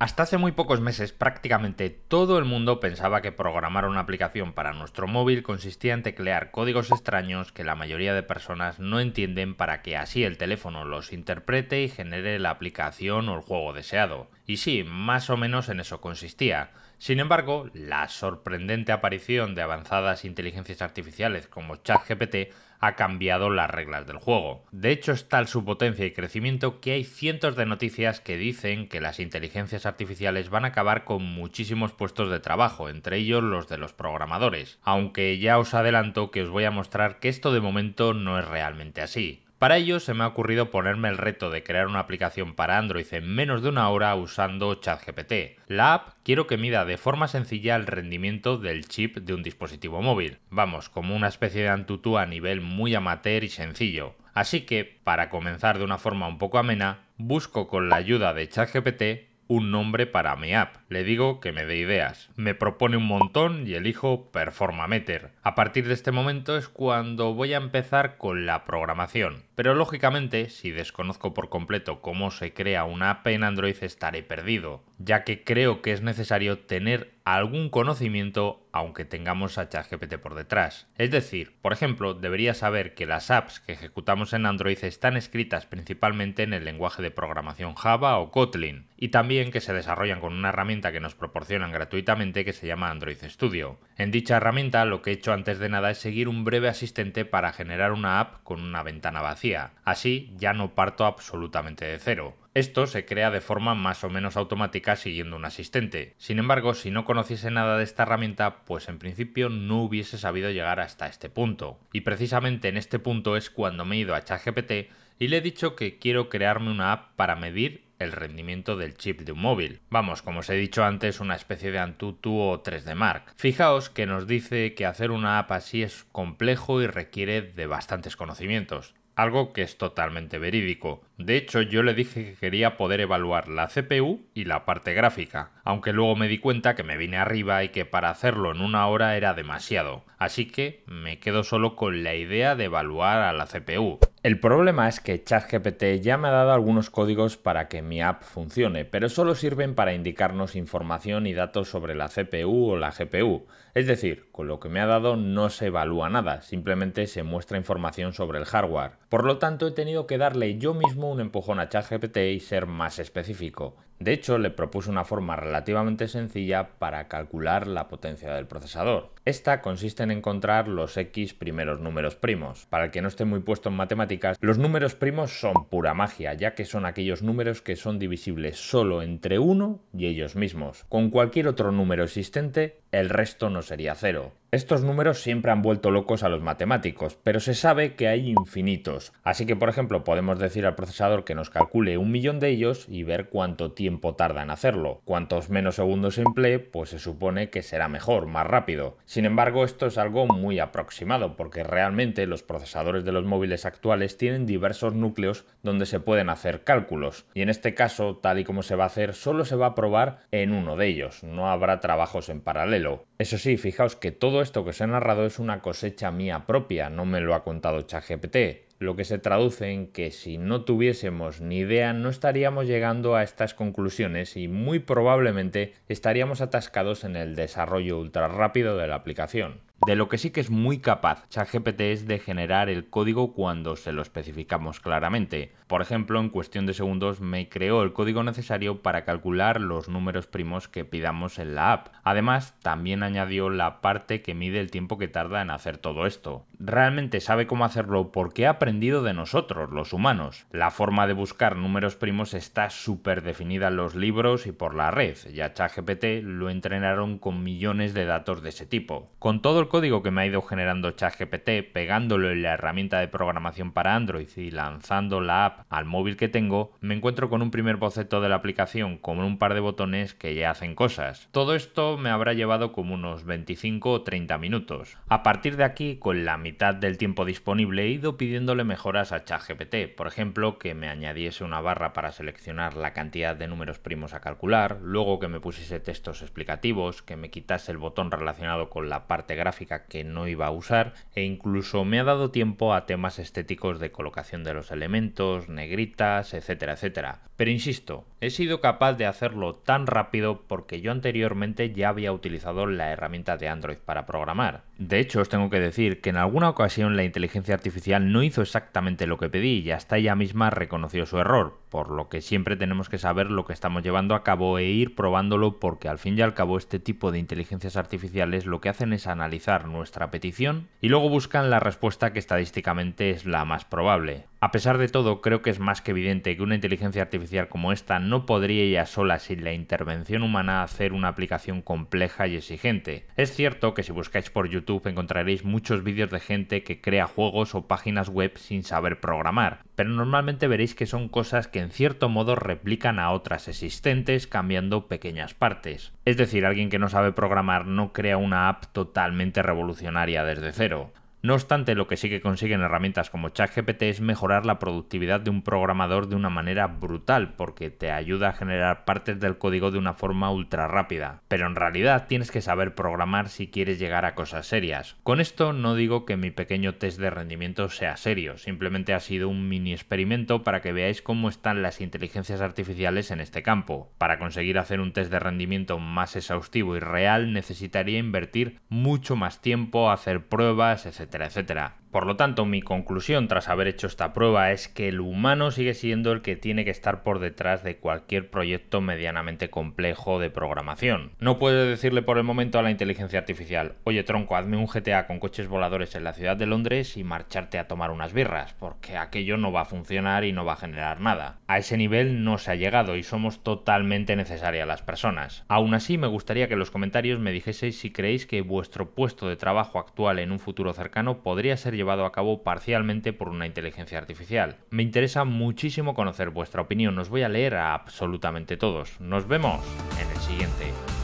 Hasta hace muy pocos meses prácticamente todo el mundo pensaba que programar una aplicación para nuestro móvil consistía en teclear códigos extraños que la mayoría de personas no entienden para que así el teléfono los interprete y genere la aplicación o el juego deseado. Y sí, más o menos en eso consistía. Sin embargo, la sorprendente aparición de avanzadas inteligencias artificiales como ChatGPT ha cambiado las reglas del juego. De hecho, es tal su potencia y crecimiento que hay cientos de noticias que dicen que las inteligencias artificiales van a acabar con muchísimos puestos de trabajo, entre ellos los de los programadores. Aunque ya os adelanto que os voy a mostrar que esto de momento no es realmente así. Para ello se me ha ocurrido ponerme el reto de crear una aplicación para Android en menos de una hora usando ChatGPT. La app quiero que mida de forma sencilla el rendimiento del chip de un dispositivo móvil. Vamos, como una especie de Antutu a nivel muy amateur y sencillo. Así que, para comenzar de una forma un poco amena, busco con la ayuda de ChatGPT un nombre para mi app. Le digo que me dé ideas. Me propone un montón y elijo Performameter. A partir de este momento es cuando voy a empezar con la programación. Pero lógicamente, si desconozco por completo cómo se crea una app en Android estaré perdido, ya que creo que es necesario tener algún conocimiento aunque tengamos a ChatGPT por detrás. Es decir, por ejemplo, debería saber que las apps que ejecutamos en Android están escritas principalmente en el lenguaje de programación Java o Kotlin, y también que se desarrollan con una herramienta que nos proporcionan gratuitamente que se llama Android Studio. En dicha herramienta lo que he hecho antes de nada es seguir un breve asistente para generar una app con una ventana vacía. Así ya no parto absolutamente de cero. Esto se crea de forma más o menos automática siguiendo un asistente. Sin embargo, si no conociese nada de esta herramienta, pues en principio no hubiese sabido llegar hasta este punto. Y precisamente en este punto es cuando me he ido a ChatGPT y le he dicho que quiero crearme una app para medir el rendimiento del chip de un móvil. Vamos, como os he dicho antes, una especie de Antutu o 3D Mark. Fijaos que nos dice que hacer una app así es complejo y requiere de bastantes conocimientos algo que es totalmente verídico. De hecho, yo le dije que quería poder evaluar la CPU y la parte gráfica, aunque luego me di cuenta que me vine arriba y que para hacerlo en una hora era demasiado, así que me quedo solo con la idea de evaluar a la CPU. El problema es que ChatGPT ya me ha dado algunos códigos para que mi app funcione, pero solo sirven para indicarnos información y datos sobre la CPU o la GPU. Es decir, con lo que me ha dado no se evalúa nada, simplemente se muestra información sobre el hardware. Por lo tanto, he tenido que darle yo mismo un empujón a ChatGPT y ser más específico. De hecho, le propuse una forma relativamente sencilla para calcular la potencia del procesador. Esta consiste en encontrar los x primeros números primos. Para el que no esté muy puesto en matemáticas, los números primos son pura magia, ya que son aquellos números que son divisibles solo entre uno y ellos mismos. Con cualquier otro número existente, el resto no sería cero. Estos números siempre han vuelto locos a los matemáticos, pero se sabe que hay infinitos. Así que, por ejemplo, podemos decir al procesador que nos calcule un millón de ellos y ver cuánto tiempo tarda en hacerlo. Cuantos menos segundos se emplee, pues se supone que será mejor, más rápido. Sin embargo, esto es algo muy aproximado, porque realmente los procesadores de los móviles actuales tienen diversos núcleos donde se pueden hacer cálculos. Y en este caso, tal y como se va a hacer, solo se va a probar en uno de ellos. No habrá trabajos en paralelo. Eso sí, fijaos que todo esto que os he narrado es una cosecha mía propia, no me lo ha contado ChatGPT lo que se traduce en que si no tuviésemos ni idea no estaríamos llegando a estas conclusiones y muy probablemente estaríamos atascados en el desarrollo ultra rápido de la aplicación. De lo que sí que es muy capaz ChatGPT es de generar el código cuando se lo especificamos claramente. Por ejemplo, en cuestión de segundos me creó el código necesario para calcular los números primos que pidamos en la app. Además, también añadió la parte que mide el tiempo que tarda en hacer todo esto. Realmente sabe cómo hacerlo porque ha aprendido de nosotros, los humanos. La forma de buscar números primos está súper definida en los libros y por la red. Ya ChatGPT lo entrenaron con millones de datos de ese tipo. Con todo el código que me ha ido generando ChatGPT, pegándolo en la herramienta de programación para Android y lanzando la app al móvil que tengo, me encuentro con un primer boceto de la aplicación con un par de botones que ya hacen cosas. Todo esto me habrá llevado como unos 25 o 30 minutos. A partir de aquí, con la mitad del tiempo disponible, he ido pidiéndole pidiéndole mejoras a ChatGPT, por ejemplo, que me añadiese una barra para seleccionar la cantidad de números primos a calcular, luego que me pusiese textos explicativos, que me quitase el botón relacionado con la parte gráfica que no iba a usar, e incluso me ha dado tiempo a temas estéticos de colocación de los elementos, negritas, etcétera, etcétera. Pero insisto, he sido capaz de hacerlo tan rápido porque yo anteriormente ya había utilizado la herramienta de Android para programar. De hecho, os tengo que decir que en alguna ocasión la inteligencia artificial no hizo exactamente lo que pedí y hasta ella misma reconoció su error, por lo que siempre tenemos que saber lo que estamos llevando a cabo e ir probándolo porque al fin y al cabo este tipo de inteligencias artificiales lo que hacen es analizar nuestra petición y luego buscan la respuesta que estadísticamente es la más probable. A pesar de todo, creo que es más que evidente que una inteligencia artificial como esta no podría ella sola sin la intervención humana hacer una aplicación compleja y exigente. Es cierto que si buscáis por YouTube encontraréis muchos vídeos de gente que crea juegos o páginas web sin saber programar, pero normalmente veréis que son cosas que en cierto modo replican a otras existentes cambiando pequeñas partes. Es decir, alguien que no sabe programar no crea una app totalmente revolucionaria desde cero. No obstante, lo que sí que consiguen herramientas como ChatGPT es mejorar la productividad de un programador de una manera brutal, porque te ayuda a generar partes del código de una forma ultra rápida. Pero en realidad tienes que saber programar si quieres llegar a cosas serias. Con esto no digo que mi pequeño test de rendimiento sea serio, simplemente ha sido un mini experimento para que veáis cómo están las inteligencias artificiales en este campo. Para conseguir hacer un test de rendimiento más exhaustivo y real necesitaría invertir mucho más tiempo, hacer pruebas, etc etcétera, Por lo tanto, mi conclusión tras haber hecho esta prueba es que el humano sigue siendo el que tiene que estar por detrás de cualquier proyecto medianamente complejo de programación. No puedes decirle por el momento a la inteligencia artificial, oye tronco, hazme un GTA con coches voladores en la ciudad de Londres y marcharte a tomar unas birras, porque aquello no va a funcionar y no va a generar nada. A ese nivel no se ha llegado y somos totalmente necesarias las personas. Aún así, me gustaría que en los comentarios me dijeseis si creéis que vuestro puesto de trabajo actual en un futuro cercano podría ser llevado a cabo parcialmente por una inteligencia artificial. Me interesa muchísimo conocer vuestra opinión, os voy a leer a absolutamente todos. Nos vemos en el siguiente.